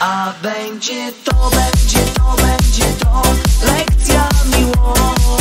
A będzie to, będzie to, będzie to lekcja miłości.